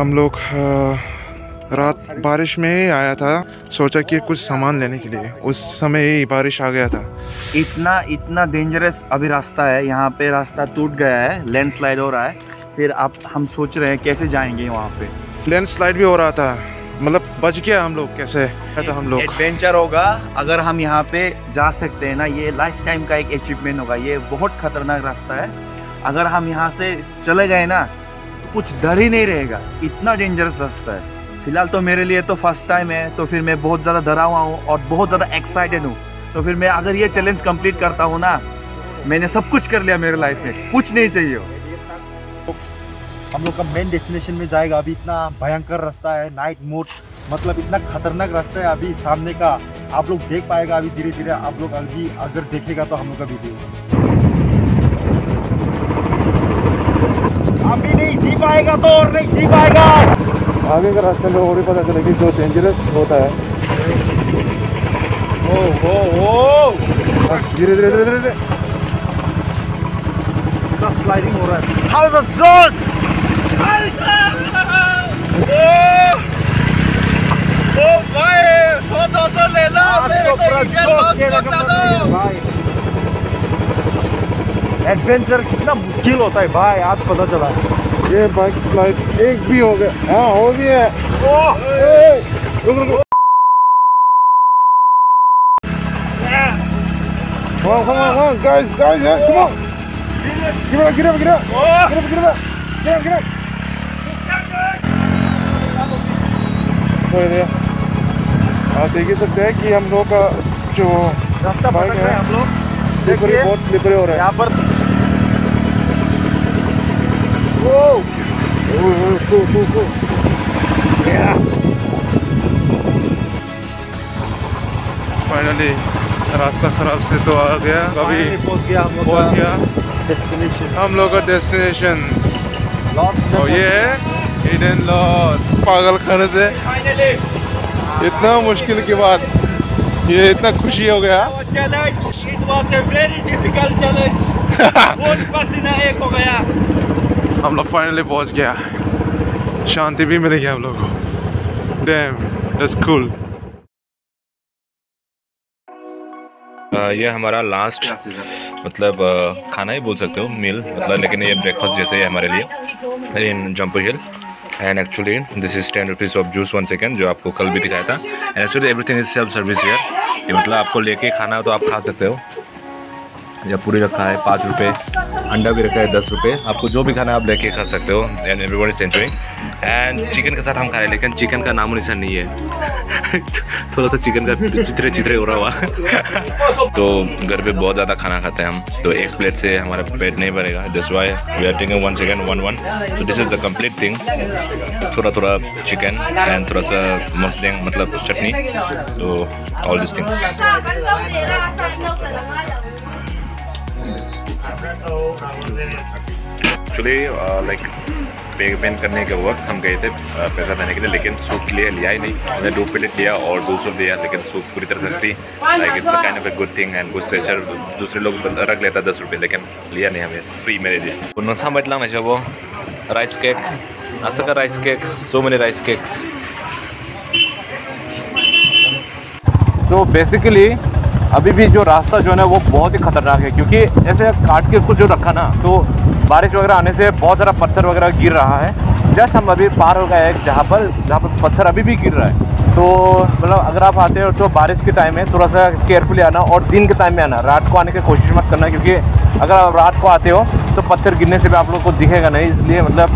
हम लोग रात बारिश में ही आया था सोचा कि कुछ सामान लेने के लिए। उस समय ही बारिश आ गया था। इतना इतना डेंजरस अभी रास्ता है यहाँ पे रास्ता टूट गया है लैंडस्लाइड हो रहा है। फिर आप हम सोच रहे हैं कैसे जाएँगे वहाँ पे? लैंड स्लाइड भी हो रहा था। मतलब बच गया हम लोग कैसे? था हम लोग? एडवेंचर होगा अगर हम यहाँ पे जा सकते हैं ना ये लाइफ टाइम का एक अचीवमेंट होगा। ये बहुत खतरनाक रास्ता है। अगर हम यहाँ से चले गए ना तो कुछ डर ही नहीं रहेगा। इतना डेंजरस रास्ता है। फ़िलहाल तो मेरे लिए तो फ़र्स्ट टाइम है तो फिर मैं बहुत ज़्यादा डरा हुआ हूँ और बहुत ज़्यादा एक्साइटेड हूँ। तो फिर मैं अगर ये चैलेंज कंप्लीट करता हूँ ना, मैंने सब कुछ कर लिया मेरे लाइफ में। कुछ नहीं चाहिए। हम लोग का मेन डेस्टिनेशन में जाएगा अभी इतना भयंकर रास्ता है नाइट मोड मतलब इतना खतरनाक रास्ता है अभी सामने का। आप लोग देख पाएगा अभी धीरे धीरे आप लोग अभी अगर देखेगा तो हम लोग का वीडियो अभी नहीं जी पाएगा तो और नहीं जी पाएगा। आगे का रास्ते में और भी पता चलेगी जो डेंजरस होता है। ओ ओ ओ। धीरे धीरे धीरे धीरे। स्लाइडिंग हो रहा है। The zone? एडवेंचर कितना मुश्किल होता है भाई। आज पता चला। ये बाइक स्लाइड एक भी हो गया हाँ हो गया ए, रुक रुक रुक। Come on, come on, come on, guys, guys, yeah, come on. Get up, get up, get up. Get up, get up. Get up, get up. कोई नहीं आप देख ही सकते हैं कि हम लोग का जो रास्ता बाइक है हम लोग स्लिपरी बहुत स्लिपरी हो रहा है यहाँ पर ओ, ओ, ओ, ओ, ओ, ओ। फाइनली रास्ता खराब से तो आ गया। कभी पहुँच गया हम लोग पहुँच गया। डेस्टिनेशन हम लोग का डेस्टिनेशन और ये है हिडन लॉज पागल खाने से। इतना मुश्किल की बात। ये इतना खुशी हो गया। Challenge. It was a very difficult challenge. बहुत पसीना एक हो गया। हम लोग फाइनली पहुँच गया। शांति भी मिल गया हम लोग को। डैम दैट्स कूल ये हमारा लास्ट मतलब खाना ही बोल सकते हो मील मतलब लेकिन ये ब्रेकफास्ट जैसे ही है हमारे लिए। In Jampui hill and actually this is ten rupees of juice one second जो आपको कल भी दिखाया था। And actually everything is self service here ये मतलब आपको लेके खाना हो तो आप खा सकते हो। या पूरी रखा है पाँच रुपये अंडा भी रखा है, दस रुपये आपको जो भी खाना आप लेके खा सकते हो and everyone is enjoying and chicken के साथ हम खा रहे हैं, लेकिन चिकन का नामो निशान नहीं है। थोड़ा सा चिकन का चित्रे चित्रे हो रहा हुआ। तो घर पे बहुत ज़्यादा खाना खाते हैं हम। तो एक प्लेट से हमारा पेट नहीं भरेगा। This why we are taking one second one one तो this is the complete thing थोड़ा थोड़ा चिकन एंड थोड़ा सा मसलिंग मतलब चटनी। तो all this things actually like payment करने के वक्त हम गए थे uh, पैसा देने के लिए लेकिन सूप के लिए लिया ही नहीं। हमने दो प्लेट लिया और दो सूप लिया लेकिन सूप पूरी तरह से free like it's kind of a good thing and good gesture दूसरे लोग रख लेता दस रुपये लेकिन लिया नहीं हमें। फ्री मेरे लिए। नशा बैठला ना वो राइस केक असं का rice cake so many rice cakes तो बेसिकली अभी भी जो रास्ता जो है ना, वो बहुत ही खतरनाक है, क्योंकि ऐसे काट के उसको जो रखा ना तो बारिश वगैरह आने से बहुत सारा पत्थर वगैरह गिर रहा है। जस्ट हम अभी पार हो गए हैं जहाँ पर जहाँ पर पत्थर अभी भी गिर रहा है। तो मतलब अगर आप आते हो तो बारिश के टाइम में थोड़ा सा केयरफुली आना और दिन के टाइम में आना, रात को आने की कोशिश मत करना, क्योंकि अगर आप रात को आते हो तो पत्थर गिरने से भी आप लोग को दिखेगा नहीं, इसलिए मतलब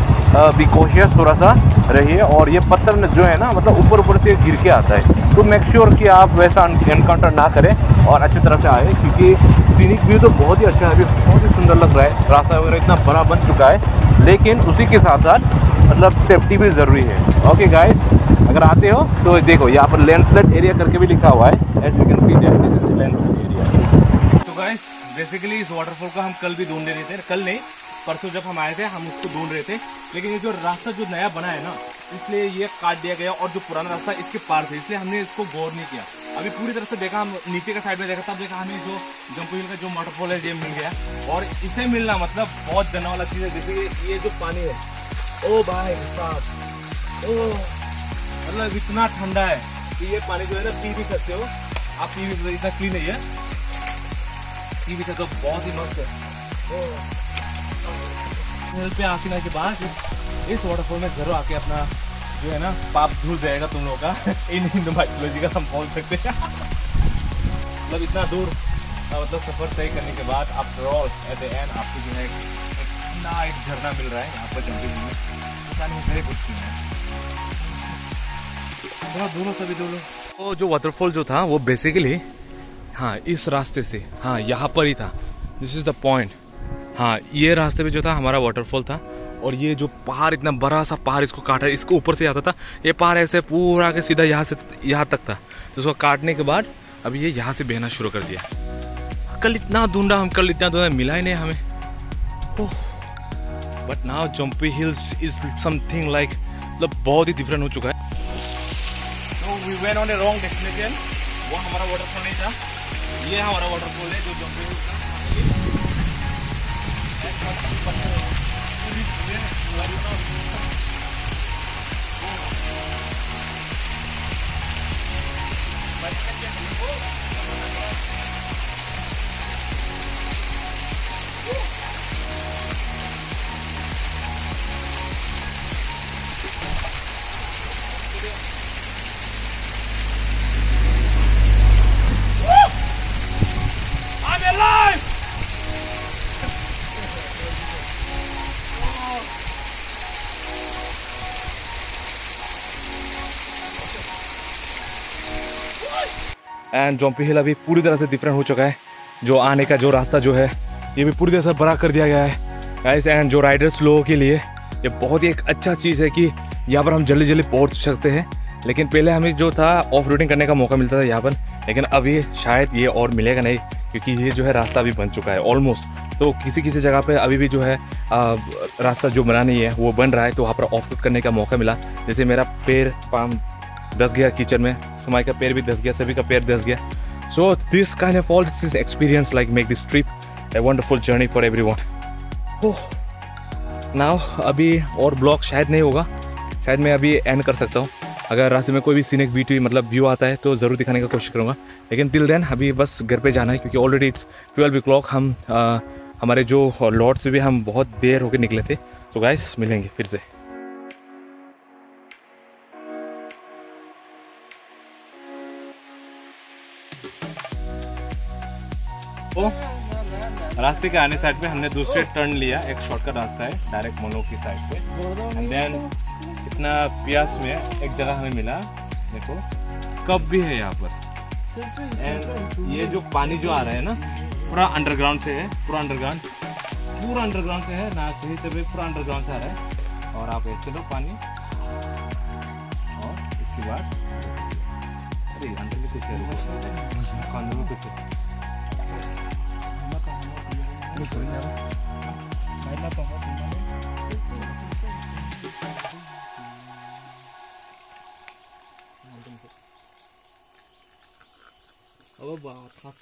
बी कॉशियस थोड़ा सा रहिए। और ये पत्थर जो है ना मतलब ऊपर ऊपर से गिर के आता है। तो मेक श्योर कि आप वैसा एनकाउंटर ना करें और अच्छी तरह से आए, क्योंकि सीनिक व्यू तो बहुत ही अच्छा है, अभी बहुत ही सुंदर लग रहा है। रास्ता वगैरह इतना बड़ा बन चुका है, लेकिन उसी के साथ साथ मतलब सेफ्टी भी ज़रूरी है। ओके गाइस अगर आते हो तो देखो, यहाँ पर लैंडस्लाइड एरिया करके भी लिखा हुआ है। As you can see that this is landslide area तो गाइस बेसिकली इस वाटरफॉल को हम कल भी ढूंढ रहे थे। कल नहीं, परसों जब हम आए थे, हम उसको ढूंढ रहे थे। लेकिन ये जो रास्ता जो नया बना है ना, इसलिए ये काट दिया गया और जो पुराना रास्ता इसके पार थे इसलिए हमने इसको गौर नहीं किया। अभी पूरी तरह से देखा, हम नीचे का साइड में देखा, तब देखा हमें जो जम्पू का जो वाटरफॉल है, ये मिल गया। और इसे मिलना मतलब बहुत जनने वाला चीज़ है, जैसे ये- जो पानी है। ओ भाई साहब, ओ। मतलब इतना ठंडा है कि ये पानी जो है ना, पी भी सकते हो। आप पी भी सकते इतना क्लीन है पी भी हो बहुत ही मस्त है। पे आने के बाद इस इस वाटरफॉल में ज़रूर आके अपना जो है ना, पाप धुल जाएगा तुम लोगों का। इन हिंदू माइथोलॉजी का हम बोल सकते हैं। मतलब इतना दूर मतलब सफ़र तय करने के बाद after all at the end आपको जो है इतना एक झरना मिल रहा है यहाँ पर जंगल में। पता नहीं मेरे कुछ नहीं है। थोड़ा दूर सभी दूर वो जो वाटरफॉल जो था, वो बेसिकली हाँ इस रास्ते से। हाँ यहाँ पर ही था। दिस इज़ द पॉइंट हाँ ये रास्ते पे जो था, हमारा वाटरफॉल था। और ये जो पहाड़, इतना बड़ा सा पहाड़ इसको काटा, इसको ऊपर से आता था, ये पहाड़ ऐसे पूरा के सीधा यहाँ से, यहाँ तक था। तो उसको काटने के बाद अभी ये यहाँ से बहना शुरू कर दिया। कल इतना ढूंढा, हम कल इतना ढूंढा, मिला ही नहीं हमें। But now Jampui hills is something like मतलब बहुत ही डिफरेंट हो चुका है। We went on a wrong destination वो हमारा वाटरफॉल नहीं था। ये हमारा वाटरफॉल है जो जम्पी एंड जॉम्पी हिल अभी पूरी तरह से डिफरेंट हो चुका है। जो आने का जो रास्ता जो है ये भी पूरी तरह से बड़ा कर दिया गया है। गाइस एंड जो राइडर्स लोगों के लिए ये बहुत ही एक अच्छा चीज़ है कि यहाँ पर हम जल्दी जल्दी पहुँच सकते हैं। लेकिन पहले हमें जो था ऑफ़ रोडिंग करने का मौका मिलता था यहाँ पर। लेकिन अभी शायद ये और मिलेगा नहीं क्योंकि ये जो है रास्ता अभी बन चुका है ऑलमोस्ट तो किसी किसी जगह पे अभी भी जो है आ, रास्ता जो बना नहीं है वो बन रहा है। तो वहाँ पर ऑफ़ रोड करने का मौका मिला। जैसे मेरा पैर पाम दस गया किचन में। समाई का पैर भी दस गया सभी का पैर दस गया। So this kind of all this experience like make this trip a wonderful journey for every one now अभी और ब्लॉग शायद नहीं होगा। शायद मैं अभी एंड कर सकता हूँ। अगर रास्ते में कोई भी सीनिक ब्यूटी मतलब व्यू आता है तो ज़रूर दिखाने का कोशिश करूँगा। लेकिन टिल देन अभी बस घर पे जाना है क्योंकि ऑलरेडी इट्स ट्वेल्व ओ हम आ, हमारे जो लॉर्ड से भी हम बहुत देर होकर निकले थे। सो गाइस मिलेंगे फिर से। रास्ते के आने साइड पे हमने दूसरे टर्न लिया एक शॉर्टकट रास्ता है डायरेक्ट मोनो की साइड पे। एंड देन इतना प्यास में एक जगह हमें मिला देखो। कप भी है यहाँ पर। एंड ये जो पानी जो आ रहा है ना पूरा अंडरग्राउंड से है पूरा अंडरग्राउंड पूरा अंडरग्राउंड से है ना कहीं से भी पूरा अंडरग्राउंड से आ रहा है। और आप ऐसे लो पानी। और इसके बाद अरे अंदर में कुछ है अंदर में कुछ है। Oh, wow. Baila con otro, ¿no? Sí, sí, sí. 어, 봐. 다